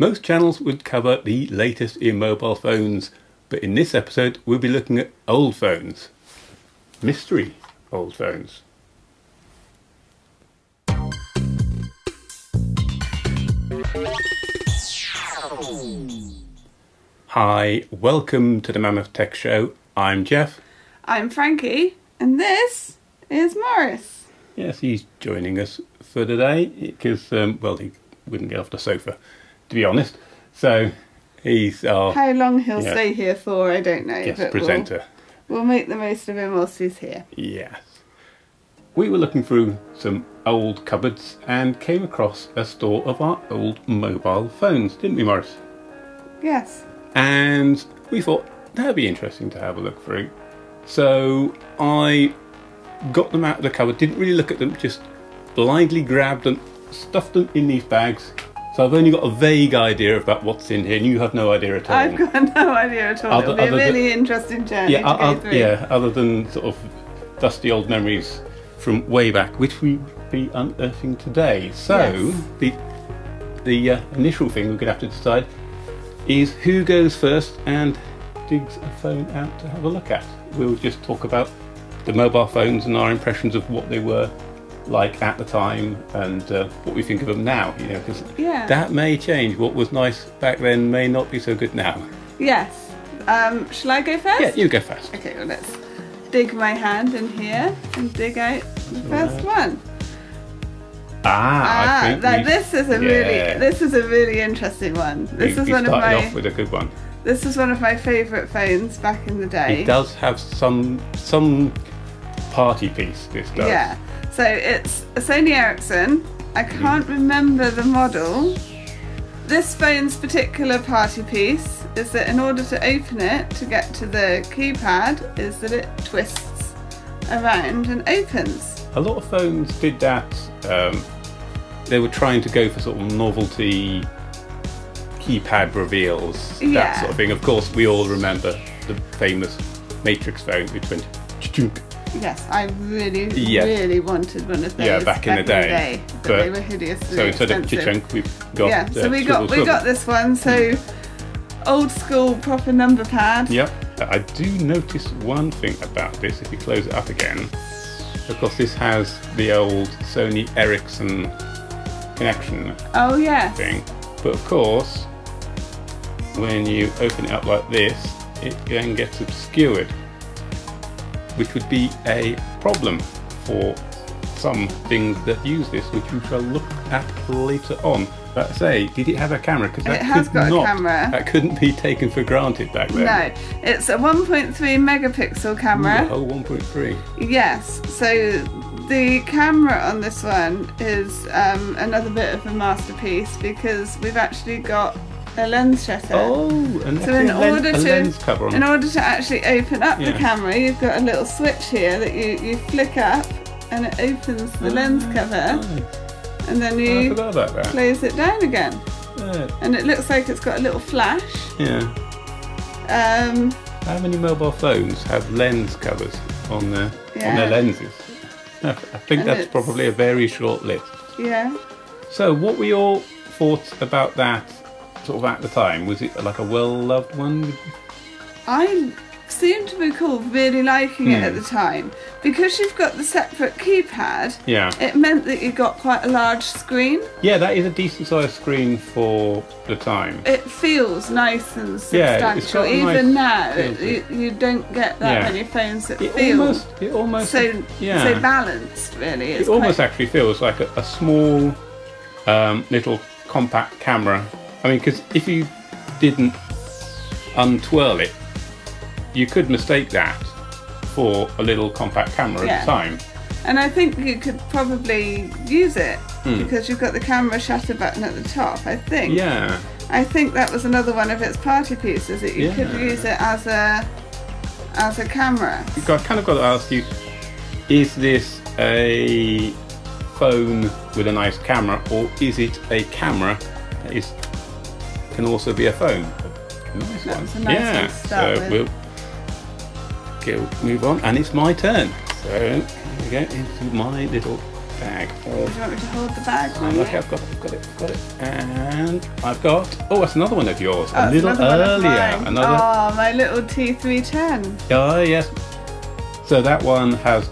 Most channels would cover the latest in mobile phones, but in this episode we'll be looking at old phones. Mystery old phones. Hi, welcome to the Mammoth Tech Show. I'm Jeff. I'm Frankie, and this is Morris. Yes, he's joining us for today because, um, well, he wouldn't get off the sofa, to be honest. So he's our How long he'll stay here for, I don't know. guest presenter. We'll, we'll make the most of him whilst he's here. Yes. We were looking through some old cupboards and came across a store of our old mobile phones, didn't we, Morris? Yes. And we thought that'd be interesting to have a look through. So I got them out of the cupboard, didn't really look at them, just blindly grabbed them, stuffed them in these bags. So I've only got a vague idea about what's in here, and you have no idea at all. I've got no idea at all. Other- It'll be a other than- really interesting journey yeah, to go through. yeah. Other than sort of dusty old memories from way back, which we be unearthing today. So Yes. the the uh, initial thing we're going to have to decide is who goes first and digs a phone out to have a look at. We'll just talk about the mobile phones and our impressions of what they were like at the time and uh, what we think of them now. You know, because Yeah. that may change. What was nice back then may not be so good now. Yes. Um, shall I go first? Yeah, you go first. Okay, well, let's dig my hand in here and dig out the first one. Ah, Ah, now this is a yeah. really this is a really interesting one. This we, is we one of my off with a good one. this is one of my favourite phones back in the day. It does have some some party piece. This does. Yeah. So it's a Sony Ericsson. I can't remember the model. This phone's particular party piece is that in order to open it to get to the keypad is that it twists around and opens. A lot of phones did that. Um, they were trying to go for sort of novelty keypad reveals, yeah. that sort of thing. Of course, we all remember the famous Matrix phone, which went chunk. Yes, I really, Yeah. really wanted one of those. Yeah, back in the day. but, they were hideously So instead of expensive. chunk, we've got yeah, so uh, we got swivel, we swivel. got this one. So old school proper number pad. Yep. I do notice one thing about this. If you close it up again, of course, this has the old Sony Ericsson connection Oh yes. thing. But of course, when you open it up like this, it then gets obscured, which would be a problem for some things that use this, which we shall look at later on. But say, did it have a camera? Because that It has could got a not, camera. That couldn't be taken for granted back then. No, it's a 1.3 megapixel camera. Oh, 1.3. Yes, so the camera on this one is um, another bit of a masterpiece because we've actually got a lens shutter. Oh, and So in lens, order a to lens cover on. in order to actually open up the camera, you've got a little switch here that you, you flick up and it opens the lens cover, Oh, and then you about that. close it down again. Yeah. And it looks like it's got a little flash. yeah. Um, How many mobile phones have lens covers on their on their lenses? I think And that's probably a very short list. yeah. So, what were your thoughts about that? Sort of at the time, was it like a well-loved one? I seem to recall really liking it Hmm. at the time because you've got the separate keypad. Yeah, It meant that you got quite a large screen. yeah, that is a decent-sized screen for the time. It feels nice and Yeah, it's substantial. got a Even nice now, feel it, to you, you don't get that Yeah. many phones that It feel almost, it almost, so yeah. so balanced. Really, It almost quite, actually feels like a, a small um, little compact camera. I mean, because if you didn't untwirl it, you could mistake that for a little compact camera Yeah. at the time. and I think you could probably use it Hmm. because you've got the camera shutter button at the top. I think. Yeah, I think that was another one of its party pieces that you could use it as a as a camera. I've kind of got to ask you: Is this a phone with a nice camera, or is it a camera that is can also be a phone? Nice That one. was a nice yeah. so with. we'll go move on, and it's my turn. So here we go into my little bag. Do you want me to hold the bag Oh, you? I've got it, I've got it, I've got it. And I've got, oh, that's another one of yours. Oh, a little another of earlier. Another, Oh, my little T310. oh, yes. So that one has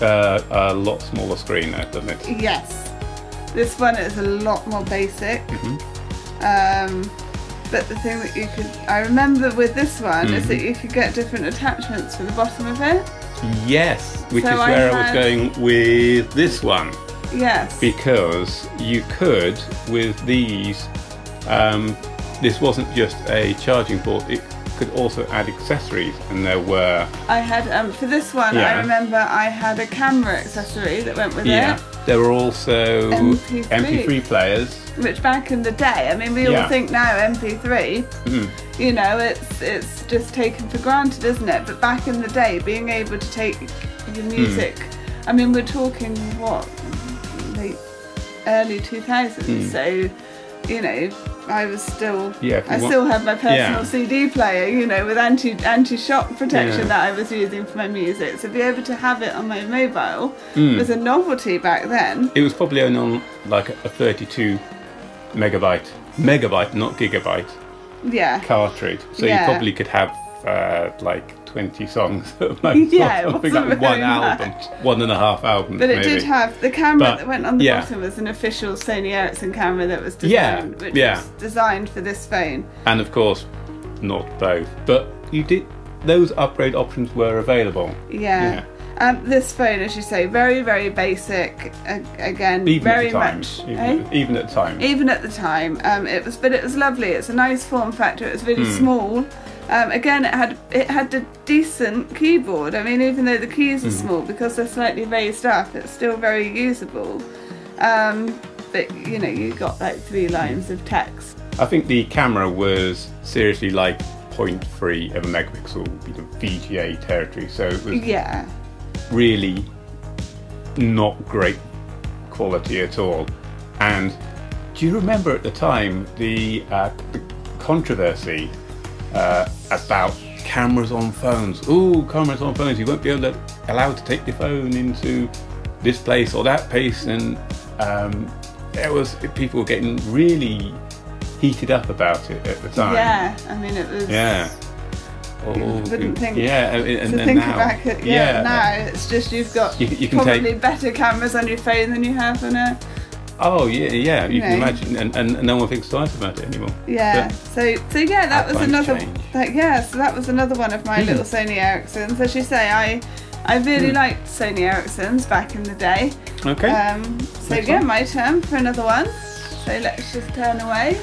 uh, a lot smaller screen now, doesn't it? Yes. This one is a lot more basic. Mhm. Um, but the thing that you could, I remember with this one, is Mhm. that you could get different attachments for the bottom of it. Yes, which So is I where I, was going with this one. Yes. because you could with these um, this wasn't just a charging port it could also add accessories and there were I had, um, for this one, Yeah. I remember I had a camera accessory that went with yeah it. There were also MP3. players Which back in the day, I mean, we Yeah. all think now MP3, Mhm. you know, it's it's just taken for granted, isn't it? But back in the day, being able to take your Hmm. music, I mean, we're talking what late early 2000s, Hmm. so you know, I was still, Yeah, I want- still had my personal Yeah. CD player, you know, with anti anti shock protection Yeah. that I was using for my music. So be able to have it on my mobile Hmm. was a novelty back then. it was probably only on like a 32 megabyte megabyte not gigabyte Yeah. cartridge so you probably could have uh, like 20 songs at most, Yeah, something wasn't like one album much. one and a half albums But it maybe. did have the camera But, that went on the yeah. bottom was an official Sony Ericsson camera that was Yeah, designed, which yeah. was designed for this phone. and of course not both but you did those upgrade options were available Yeah. Um, this phone, as you say, very very basic. A- again, even very time much. even, eh? even at the time Even at the time, um, it was, but it was lovely. It's a nice form factor. It was really Hmm. small. Um, again, it had it had a decent keyboard. I mean, even though the keys are small because they're slightly raised up, it's still very usable. Um, but you know, you got like three lines of text. i think the camera was seriously like 0.3 of a megapixel you know, vga territory so it was Yeah. really not great quality at all and do you remember at the time the, uh, the controversy uh, about cameras on phones. Oh cameras on phones. You won't be able to allowed to take your phone into this place or that place. And um, there was people were getting really heated up about it at the time. Yeah. I mean, it was. yeah. Oh, Wouldn't think- yeah and, and To think now, at yeah, now it's just you've got You- you can probably take- better cameras on your phone than you have on a Oh yeah, yeah. You can know. imagine, and, and no one thinks twice about it anymore. Yeah. But- So so yeah, that was another change. like yeah, so that was another one of my Hmm. little Sony Ericssons. As you say, I I really liked Sony Ericssons back in the day. okay. Um so Next yeah, one. my turn for another one. So let's just turn away.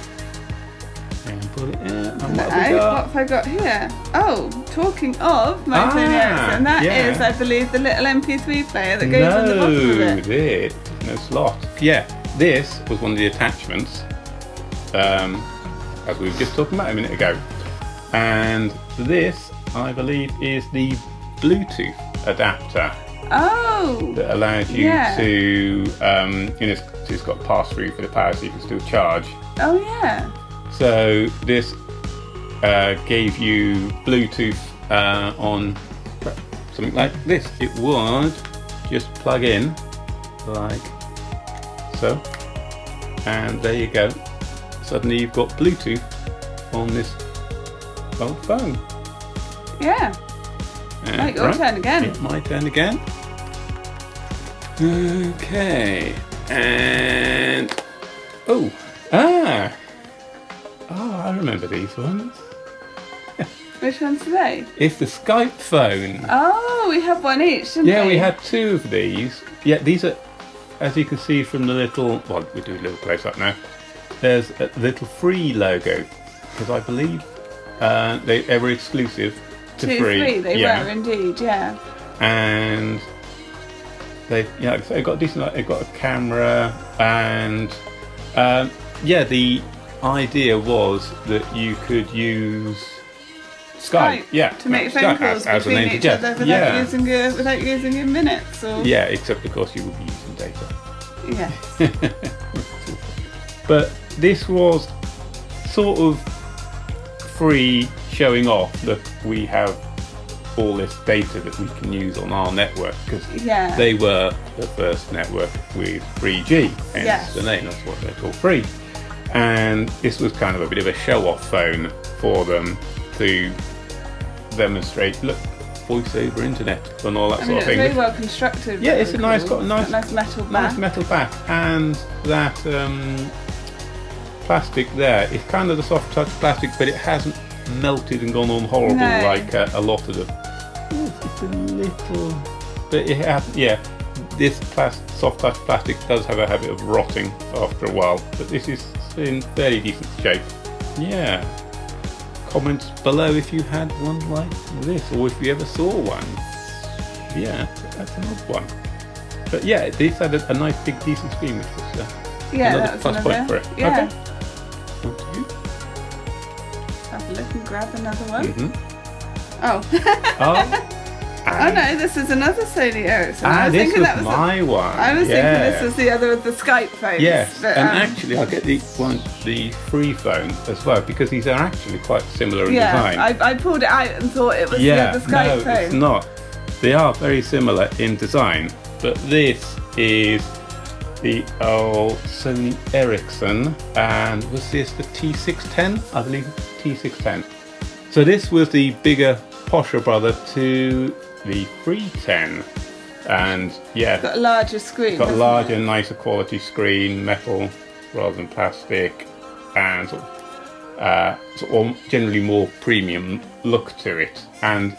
and put it in. And what have we out. got? What have I got here? Oh, talking of my Ah, Sony Ericsson, that is, yeah. I believe, the little MP3 player that goes on the bottom of no, it. this no slot. Yeah, this was one of the attachments, um, as we were just talking about a minute ago, and this, I believe, is the Bluetooth adapter Oh, that allows you Yeah. to, um, you know, it's, it's got pass through for the power, so you can still charge. oh yeah. So this uh, gave you Bluetooth uh, on something like this. It would just plug in like so, and there you go. Suddenly you've got Bluetooth on this old phone. Yeah. And- Right, your turn again. My turn again. Okay, and oh, ah, oh, I remember these ones. Which one's today? It's the Skype phone. Oh, we have one each, didn't Yeah, we? we had two of these. Yeah, these are, as you can see from the little, well, we do a little close up now. There's a little Three logo because I believe uh, they, they were exclusive to free. three, they yeah. were indeed, yeah. and they yeah so they've got decent like, they've got a camera and um, yeah the idea was that you could use Skype, yeah To make phone calls as, between each other without yeah using your without using your minutes or yeah except of course you would be using data Yes. but this was sort of Three showing off that we have all this data that we can use on our network because Yeah. they were the first network with 3G, hence Yes. the name. That's what they're called, Three. And this was kind of a bit of a show-off phone for them to demonstrate, look, voice over internet and all that I sort mean, of it's thing. very well constructed. Yeah, it's a nice- cool. got a nice- nice metal nice back. metal back and that um, plastic there is kind of the soft touch plastic but it hasn't melted and gone on horrible No. like uh, a lot of them Yes, it's a little but it has yeah this plas- soft touch plastic does have a habit of rotting after a while but this is in fairly decent shape yeah comments below if you had one like this or if you ever saw one yeah that's an odd one but yeah, this had a, a nice big decent screen, which was uh, Yeah, another plus another. point for it. Yeah. Okay. On to you. Have a look and grab another one. Mhm. Oh. Oh, oh no, this is another Sony Ericsson. I Ah, was this thinking was that was. my one. I was yeah. thinking this was the other with the Skype phones. Yes, but, and um, actually, I'll get the one, the Three phone as well because these are actually quite similar in yeah, design. I, I pulled it out and thought it was yeah, the other Skype no, phone. it's not. They are very similar in design, but this is the old Sony Ericsson, and was this the T610? I believe T610. So this was the bigger, posher brother to the 310, and yeah, Got a larger screen. got a larger, it? nicer quality screen, metal rather than plastic, and sort of, uh, sort of generally more premium look to it, and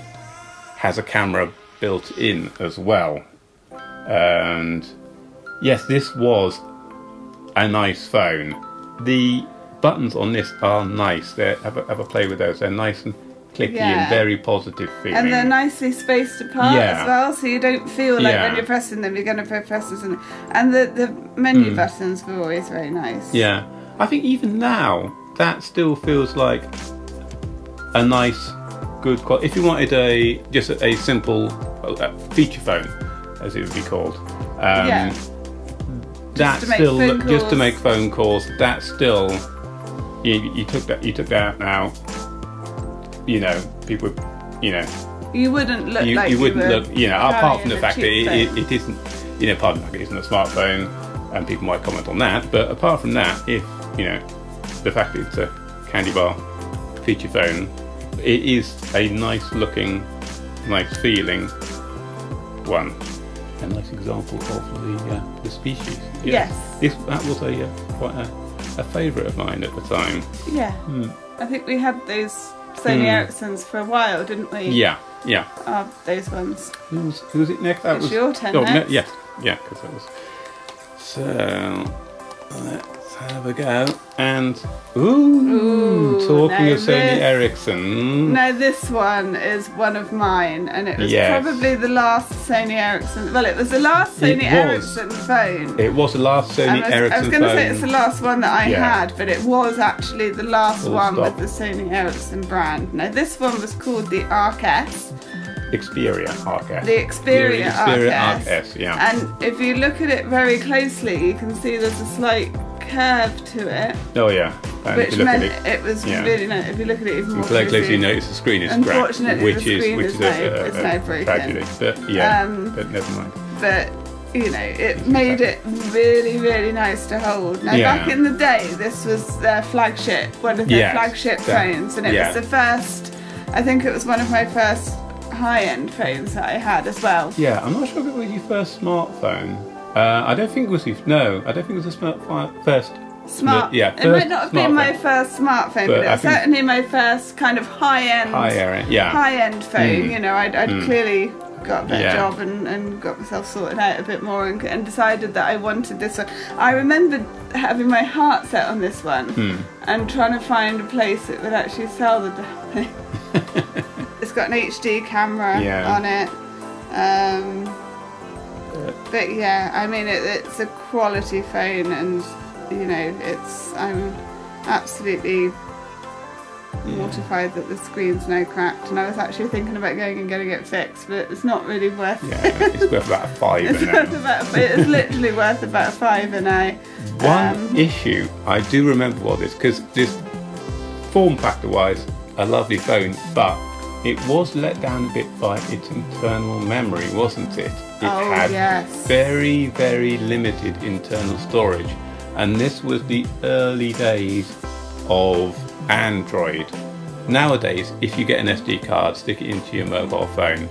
has a camera built in as well. And yes, this was a nice phone. The buttons on this are nice. They have a, have a play with those. They're nice and clicky Yeah. and very positive feeling. And they're nicely spaced apart Yeah. as well, so you don't feel like Yeah. when you're pressing them, you're going to press this. And, and the, the menu Hmm. buttons were always very nice. Yeah, I think even now that still feels like a nice, good quality. If you wanted a just a, simple feature phone, as it would be called, um, Yeah. that still just to make phone calls. That still you, you took that you took that out now. You know, people, you know, You wouldn't look you, like you wouldn't were look, you know, apart from the fact that it, it, it isn't, you know, pardon me, it isn't a smartphone, and people might comment on that, but apart from that, if, you know, the fact that it's a candy bar feature phone, it is a nice looking, nice feeling one. A nice example of the, uh, the species. Yes. This, that was a, uh, quite a, a favourite of mine at the time. Yeah. Hmm. I think we had those Sony Hmm. Ericssons for a while, didn't we? Yeah, yeah. Uh, those ones. Who was, who was it next? That It's was your turn Oh, next. yeah, yeah, because that was. So let's have a go. And ooh, Ooh, talking of Sony Ericsson. Now this one is one of mine, and it was Yes. probably the last Sony Ericsson. Well, it was the last It Sony was. Ericsson phone. It was the last Sony was, Ericsson I was going to say it's the last one that I Yeah. had, but it was actually the last Full one stop. with the Sony Ericsson brand. Now this one was called the Arc S, Xperia RS. the Xperia, Xperia Arc RS, S. yeah. And if you look at it very closely, you can see there's a slight curve to it, oh yeah. And which you look at meant it, it, was yeah. really nice. If you look at it even you more closely, you notice the screen is Unfortunately, which the is which is a, a, it's now broken. tragedy. But yeah, Um, but never mind. but you know, it made it really, really nice to hold. Now, Yeah. back in the day, this was their flagship, one of their Yes, flagship that- phones, and it yeah. was the first. I think it was one of my first high-end phones that I had as well. Yeah, I'm not sure if it was your first smartphone. Uh, I don't think it was your, no, I don't think it was a smart first. Smart. yeah, it might not have been my first smartphone, but, But it was certainly my first kind of high-end, Higher end, yeah. high-end phone. Mm. You know, I'd, I'd Mm. clearly got a better Yeah. job and, and got myself sorted out a bit more and, and decided that I wanted this one. I remembered having my heart set on this one Hmm. and trying to find a place that would actually sell the thing. it's got an HD camera Yeah. on it. Um, but yeah, I mean, it, it's a quality phone, and you know, it's I'm absolutely mortified that the screen's now cracked. And I was actually thinking about going and getting it fixed, but it's not really worth. Yeah, it's worth about a fiver It's worth about. It is literally worth about a fiver now. One Um, issue I do remember what this because this form factor wise a lovely phone, but it was let down a bit by its internal memory, wasn't it? It Oh, had yes. very, very limited internal storage. And this was the early days of Android. Nowadays, if you get an SD card, stick it into your mobile phone,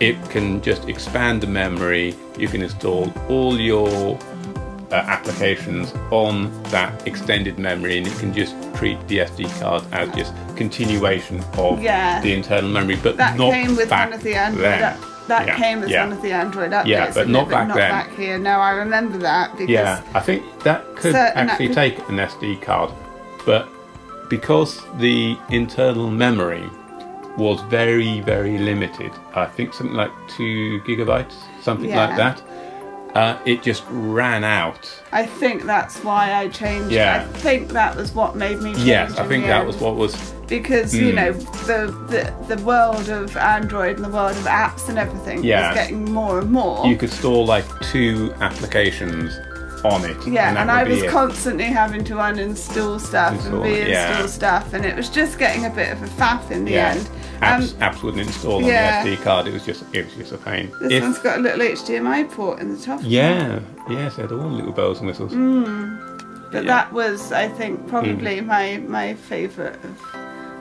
it can just expand the memory. You can install all your uh, applications on that extended memory, and it can just treat the SD card as just continuation of Yeah. the internal memory. But That not came with back one of the Android. That Yeah, came as yeah. one of the Android updates. Yeah, but it? back not then. back here. No, I remember that because Yeah, I think that could actually appli- take an SD card, but because the internal memory was very, very limited, I think something like two gigabytes, something Yeah. like that, uh, it just ran out. I think that's why I changed. Yeah. I think that was what made me change. Yes, I think that was what was. because you Mm. know the, the the world of Android and the world of apps and everything Yeah. was getting more and more. You could store like two applications on it. yeah, and, and I was constantly having to uninstall stuff Install, and reinstall yeah. stuff, and it was just getting a bit of a faff in the Yeah, end. Um, apps, apps wouldn't install yeah. on the SD card. It was just it was just a pain. this If- one's got a little HDMI port in the top. yeah, yes, they had all little bells and whistles. But Yeah. that was, I think, probably my my favourite of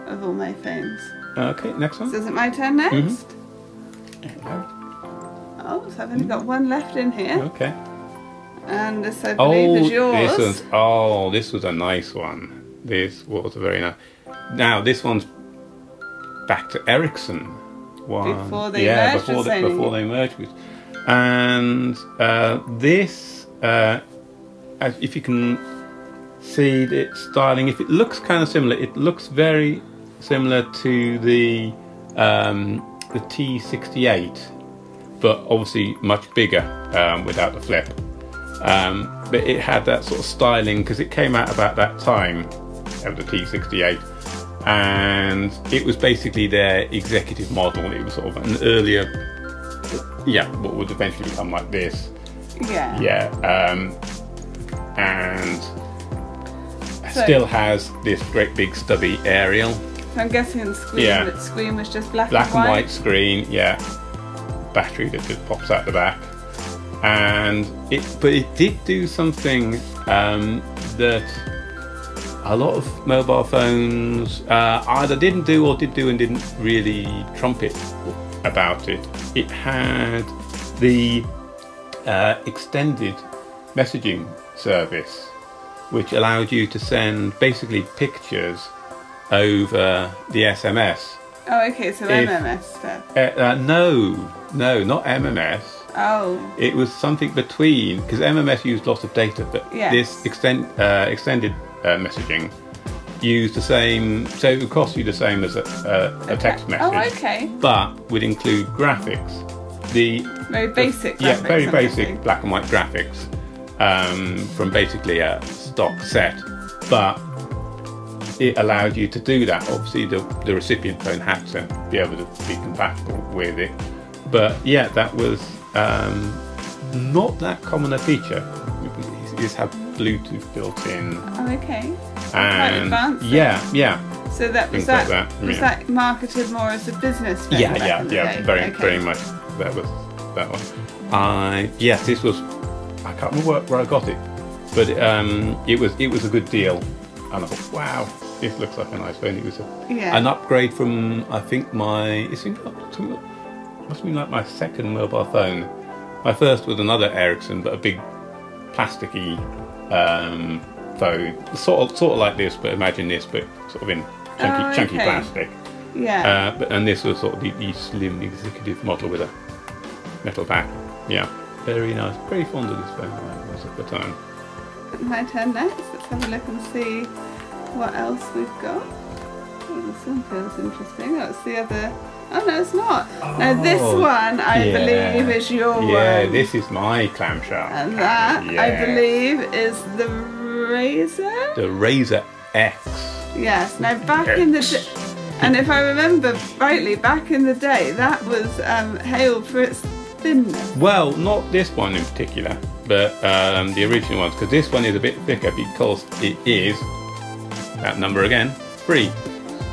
of all my phones. Okay, next one. So is it my turn next? Mm-hmm. Oh, so I've only got one left in here, Okay. and this I Oh, believe is yours. this oh, this was a nice one. This was a very nice. Now this one's back to Ericsson. One, Before they yeah, merged before they, before they merged with, and uh, this, uh, if you can see the styling, if it looks kind of similar, it looks very similar to the um, the T68 but obviously much bigger um, without the flip. Um, but it had that sort of styling because it came out about that time of the T68, and it was basically their executive model. It was sort of an earlier, yeah, what would eventually become like this. yeah. Yeah, um, and So- still has this great big stubby aerial. So I'm guessing the screen, Yeah. the screen was just black, black and and white. white screen, yeah. Battery that just pops out the back, and it. But it did do something um, that a lot of mobile phones uh, either didn't do or did do and didn't really trumpet about it. It had the uh, extended messaging service, which allowed you to send basically pictures over the SMS. Oh, okay, so If- MMS stuff. Uh, uh, no, no, not MMS. Oh, It was something between because MMS used lots of data, but Yes. this extend, uh, extended uh, messaging use the same. So it would cost you the same as a, a, a text message, Oh, okay. but would include graphics. The Very basic. yeah, graphics, very basic black and white graphics um, from basically a stock set, but it allowed you to do that. Obviously, the, the recipient phone had to be able to be compatible with it, but yeah, that was um, not that common a feature. Just have Bluetooth built in, Oh, okay. and advanced yeah, yeah, So that was Things like that, that, was yeah. that marketed more as a business phone yeah, yeah, yeah, very, Okay. very much. That was that one. I yes, this was. I can't remember where, I got it, but um, it was it was a good deal, and I thought, wow, this looks like a nice phone. It was a, Yeah. an upgrade from I think my it's in, must have been like my second mobile phone. My first was another Ericsson, but a big plasticky um, phone, sort of sort of like this, but imagine this, but sort of in chunky, Oh, chunky okay. plastic. Yeah. Uh, but, and this was sort of the, the slim executive model with a metal back. Yeah, very nice. Pretty fond of this phone I was at the time. My turn next. Let's have a look and see what else we've got. Oh, this one feels interesting. That's the other. Oh no, it's not. now this one, I yeah. believe is your Yeah, one, this is my clamshell. and that I believe is the Razor. The Razor X. Yes. Now back in the and if I remember rightly, back in the day, that was um, hailed for its thinness. Well, not this one in particular, but um, the original ones, because this one is a bit thicker because it is, that number again, Three.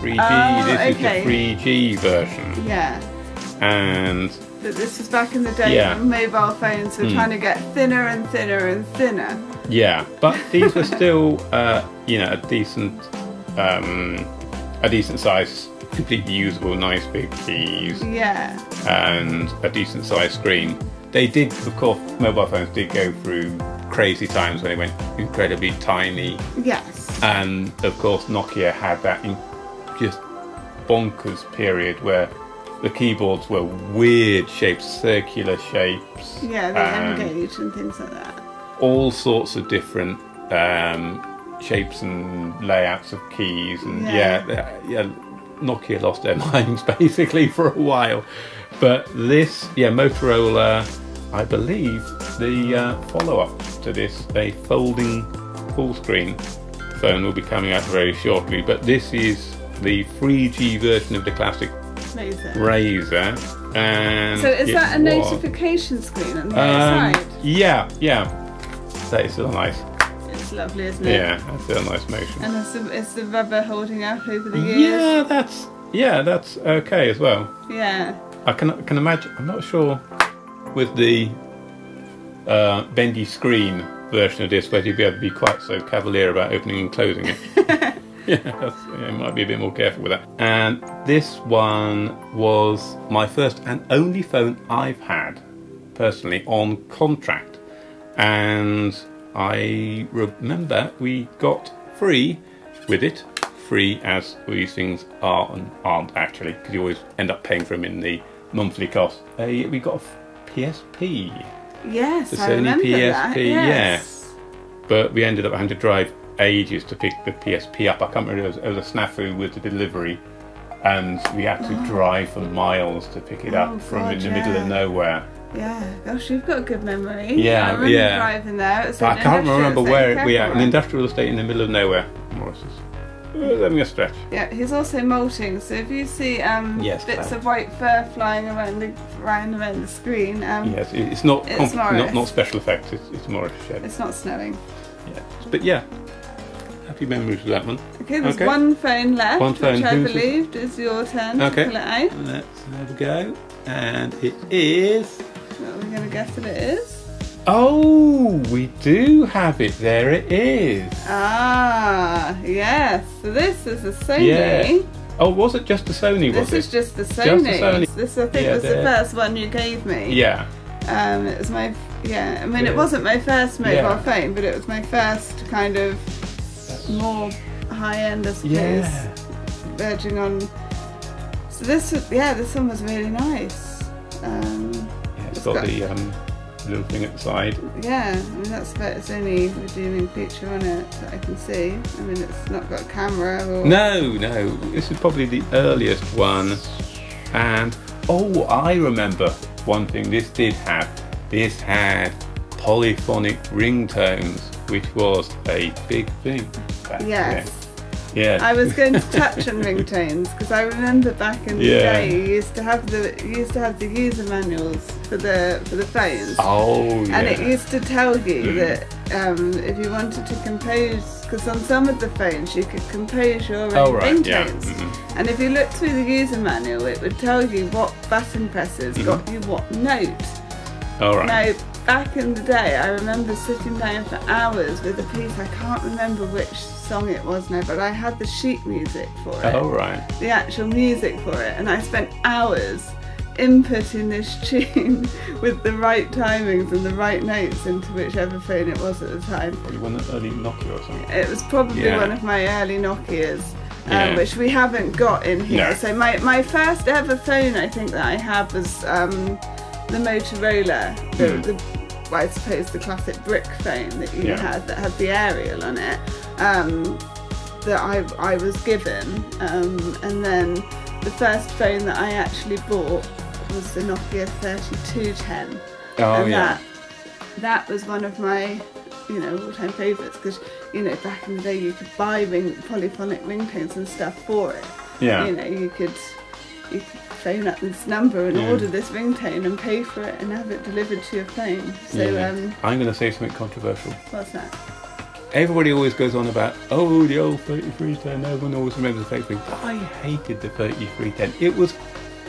3G. Oh, this okay. is the 3G version, Yeah. and But this was back in the day Yeah. when mobile phones were Mm. trying to get thinner and thinner and thinner. yeah, but these were still, uh, you know, a decent, um, a decent size, completely usable, nice big keys, Yeah. and a decent size screen. They did, of course, mobile phones did go through crazy times when they went incredibly tiny, Yes. and of course, Nokia had that in just bonkers period where the keyboards were weird shapes, circular shapes, Yeah, they and engage and things like that. all sorts of different um, shapes and layouts of keys, and Yeah. yeah, yeah, Nokia lost their minds basically for a while. But this, yeah, Motorola, I believe the uh, follow-up to this, a folding full screen phone, will be coming out very shortly. But this is the 3G version of the classic Laser. Razor, and So is that a was- notification screen on the um, outside? yeah, yeah. That is still nice. It's lovely, isn't it? Yeah, that's still a nice motion. And is the, is the rubber holding up over the years? Yeah, that's yeah, that's okay as well. Yeah. I can can imagine. I'm not sure with the uh, bendy screen version of this whether you'd be able to be quite so cavalier about opening and closing it. yeah, that's, yeah, might be a bit more careful with that. And this one was my first and only phone I've had personally on contract, and I remember we got free with it. Free as these things are and aren't actually, because you always end up paying for them in the monthly cost. Uh, we got a PSP, Yes, The I Sony remember that. PSP, Yes. but we ended up having to drive ages to pick the PSP up. I can't remember, it was, it was a snafu with the delivery, and we had to drive for miles to pick it Oh, up from in the middle of nowhere. Yeah. Gosh, you've got a good memory. Yeah, I remember yeah. driving there. I can't remember where we are. An industrial estate in the middle of nowhere. Morris's. Having a stretch. Yeah, he's also molting. So if you see um, Yes, bits of white fur flying around the around around the screen, um, Yes, it's not It's not not special effects. It's, it's Morris shed. it's not snowing. Yeah. But yeah, happy memories with that one. Okay, there's Okay. one phone left, One phone. which I Who's believed is your turn Okay. to pull it out. Let's have a go. And it is. What are we going to guess that it is? Oh, we do have it. There it is. Ah, yes. So this is a Sony. Yeah. Oh, was it just the Sony? This is just the Sony. Sony. This I think Yeah, was the first one you gave me. Yeah. Um, it was my yeah. I mean, Yeah. it wasn't my first mobile Yeah. phone, but it was my first kind of more high end, I suppose. Yeah. Verging on. So this, yeah, this one was really nice. Um, yeah it's It's got got- the um, little thing at the side. yeah, I mean that's about its only redeeming feature on it that I can see. I mean, it's not got a camera or. No, no. This is probably the earliest one. And oh, I remember one thing this did have. This had polyphonic ringtones, which was a big thing. Back Yes. Then. Yeah. I was going to touch on ringtones because I remember back in the Yeah. day you used to have the you used to have the user manuals for the for the phones. oh yeah. And it used to tell you that um, if you wanted to compose, because on some of the phones you could compose your own Oh, right, yeah. ringtones. Mhm. And if you looked through the user manual, it would tell you what button presses got Mm-hmm. you what note. All right. Now, back in the day, I remember sitting down for hours with a piece. I can't remember which song it was now, but I had the sheet music for it All right. the actual music for it, and I spent hours inputting this tune with the right timings and the right notes into whichever phone it was at the time. Probably one of early Nokia or something. It was probably Yeah. one of my early Nokias, um, which we haven't got in here. No. So my, my first ever phone, I think that I had was um, the Motorola, the, Hmm. the well, I suppose the classic brick phone that you Yeah. had that had the aerial on it. Um, that I, I was given, um, and then the first phone that I actually bought was the Nokia 3210 Oh and yeah. that that was one of my you know all-time favourites because you know back in the day you could buy ring polyphonic ringtones and stuff for it Yeah. you know you could you could phone up this number and Yeah. order this ringtone and pay for it and have it delivered to your phone so Yeah. um I'm going to say something controversial. what's that everybody always goes on about, oh, the old 3310, everyone always remembers the 3310. I hated the 3310. It was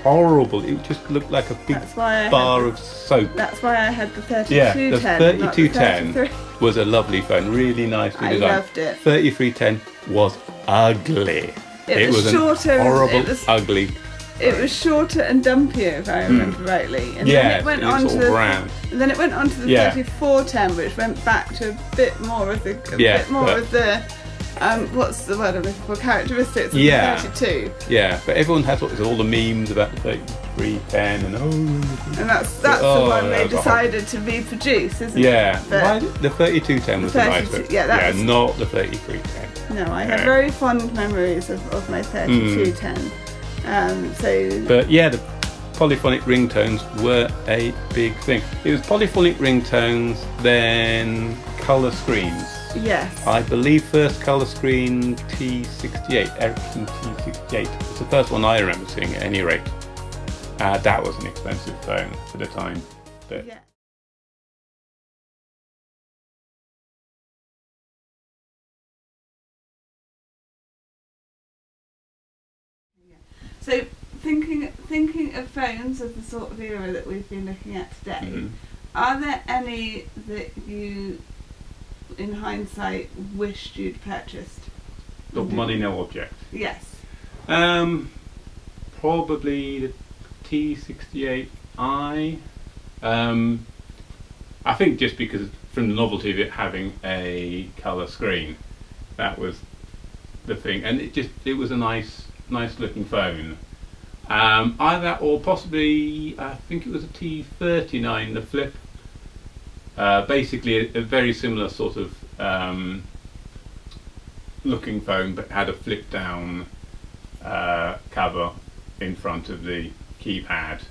horrible. It just looked like a big bar the- of soap. That's why I had the 3210. Yeah, the not the 3210 33. was a lovely phone, really nicely designed. I loved it. 3310 was ugly. It was was shorter, horrible, it was- ugly. It was shorter and dumpier, if I remember rightly. And Yeah, then it went on to the round. and then it went on to the Yeah. 3410, which went back to a bit more of the a Yeah, bit more but- of the um, what's the word I'm looking for? Characteristics of Yeah. the 32. Yeah, but everyone has all, all the memes about the 3310 and oh. And that's that's Oh, the one they that's a horrible- decided to reproduce, isn't Yeah, it? Yeah. the 3210 was The the nice 32 one. yeah, was- not the 3310. No, I have very fond memories of, of my 3210. Um, so But yeah, the polyphonic ringtones were a big thing. It was polyphonic ringtones, then colour screens. yes, I believe first colour screen T68, Ericsson T68. It's the first one I remember seeing at any rate. Uh, that was an expensive phone for the time. But yeah. So thinking thinking of phones as the sort of era that we've been looking at today, Mhm. are there any that you, in hindsight, wished you'd purchased? the money no object. Yes. Um, probably the T68i. Um, I think just because from the novelty of it having a colour screen, that was the thing, and it just it was a nice, nice looking phone. Um, either or possibly I think it was a T39, the flip. Uh, basically, a, a very similar sort of um, looking phone, but had a flip down uh, cover in front of the keypad.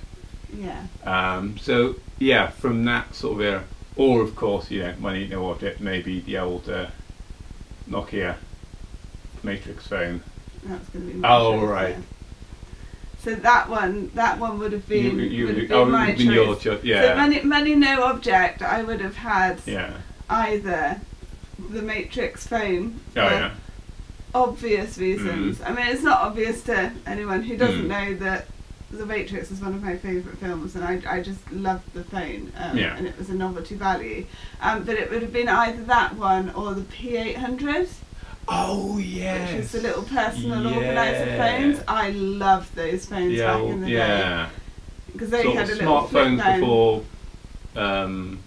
Yeah. Um, so yeah, from that sort of era, or of course, you know, money no object, maybe the old uh, Nokia Matrix phone. That's going to be. My Oh, choice, right. So that one, that one would have been, You- you would have been oh, my been choice. your choice, So yeah. money, money, no object. I would have had Yeah. either the Matrix phone Oh for yeah. obvious reasons. I mean, it's not obvious to anyone who doesn't Mm. know that The Matrix is one of my favourite films, and I, I just loved the phone, um, Yeah. and it was a novelty value. Um, but it would have been either that one or the P800, Oh yeah. which is the little personal Yeah. organizer phones. I loved those phones yeah, back in the day because they sort had a little flip smartphones down. before um,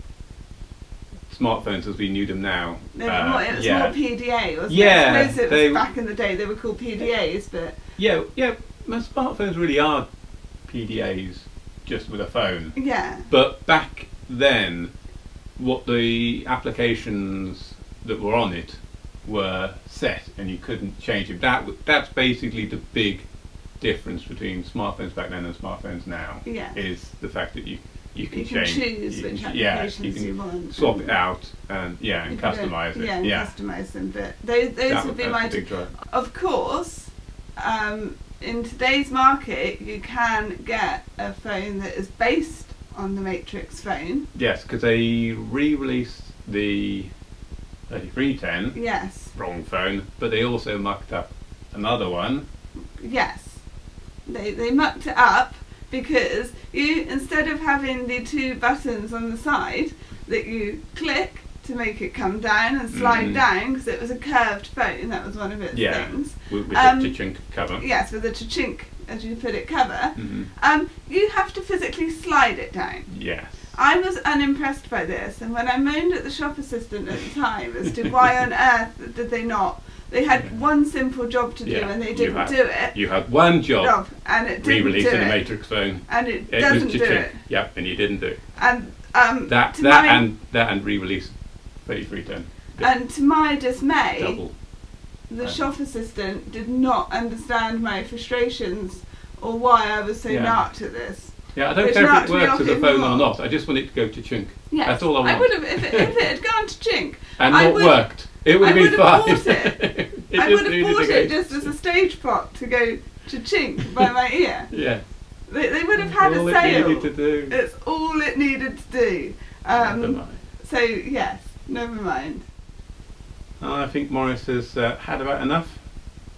smartphones as we knew them now. Were Uh, more, it was yeah. more PDA, wasn't Yeah, it? I it was they- back in the day they were called PDAs, but yeah, yeah. Most smartphones really are PDAs, just with a phone. yeah, But back then, what the applications that were on it were set, and you couldn't change them. That that's basically the big difference between smartphones back then and smartphones now. Yeah. Is the fact that you you can you can change, choose you which can- yeah, applications you you want. swap it out and yeah, and you can go- customize it. Yeah, and Yeah, customize them. But those, those That would be my big drive. Of course, um, in today's market, you can get a phone that is based on the Matrix phone. Yes, because they re-released the 3310 Yes, wrong phone, but they also mucked up another one. yes. They they mucked it up because you instead of having the two buttons on the side that you click to make it come down and slide Mhm. down because it was a curved phone. That was one of its Yeah. things. with, with Um, the chink cover. Yes, with a chink as you put it cover. Mm-hmm. Um, you have to physically slide it down. Yes. I was unimpressed by this, and when I moaned at the shop assistant at the time as to why on earth did they not, they had one simple job to do Yeah, and they didn't had- do it. You had one job Job, and it didn't do re-releasing the it, Matrix phone. and it, It doesn't was do cha-ching. it. Yep, and you didn't do it. And um, That that and that and re-release 3310. And to my dismay, double. the um, shop assistant did not understand my frustrations or why I was so Yeah. narked at this. Yeah, I don't care if it works as a phone or not. I just want it to go to chink. Yes, That's all I want. would have if it, if it had gone to chink. and I not would- worked. It would I have been would have fine. bought it. It I would have bought it just as a stage prop to go to chink by my ear. Yeah. They, they would have had all a it sale. needed to do. It's all it needed to do. Never Um, mind. so yes, never mind. I think Morris has uh, had about enough.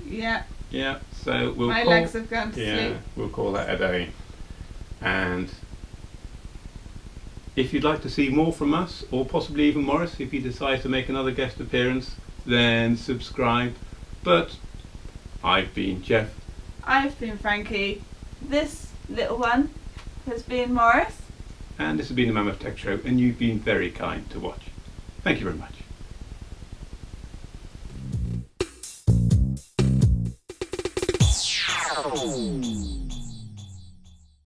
Yeah, Yeah, so we'll my call, legs have gone to yeah, sleep. we'll call that a day. And if you'd like to see more from us, or possibly even Morris, if he decides to make another guest appearance, then subscribe. But I've been Jeff. I've been Frankie. This little one has been Morris. And this has been the Mammoth Tech Show, and you've been very kind to watch. Thank you very much.